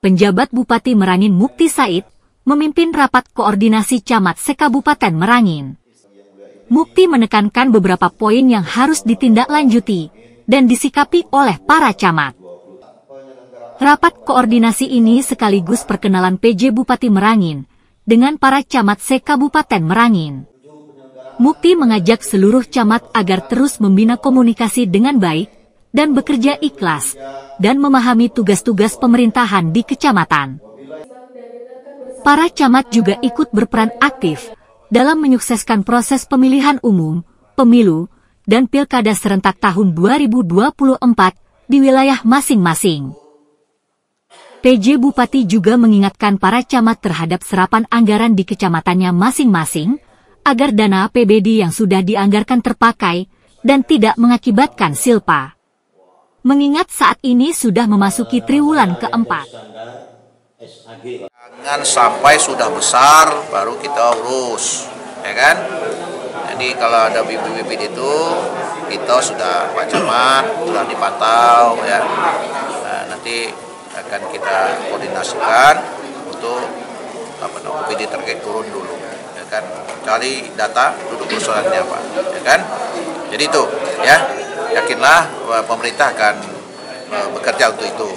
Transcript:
Penjabat Bupati Merangin Mukti Said memimpin rapat koordinasi camat sekabupaten Merangin. Mukti menekankan beberapa poin yang harus ditindaklanjuti dan disikapi oleh para camat. Rapat koordinasi ini sekaligus perkenalan PJ Bupati Merangin dengan para camat sekabupaten Merangin. Mukti mengajak seluruh camat agar terus membina komunikasi dengan baik dan bekerja ikhlas dan memahami tugas-tugas pemerintahan di kecamatan. Para camat juga ikut berperan aktif dalam menyukseskan proses pemilihan umum, pemilu, dan pilkada serentak tahun 2024 di wilayah masing-masing. PJ Bupati juga mengingatkan para camat terhadap serapan anggaran di kecamatannya masing-masing, agar dana APBD yang sudah dianggarkan terpakai dan tidak mengakibatkan silpa. Mengingat saat ini sudah memasuki triwulan keempat. Jangan sampai sudah besar baru kita urus, ya kan? Jadi kalau ada bibit-bibit itu kita sudah Pak Camat sudah dipantau ya. Nah, nanti akan kita koordinasikan untuk apa namanya terkait turun dulu kan cari data duduk persoalannya apa ya kan jadi itu ya yakinlah pemerintah akan bekerja untuk itu